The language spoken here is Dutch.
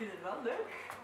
vind het wel leuk.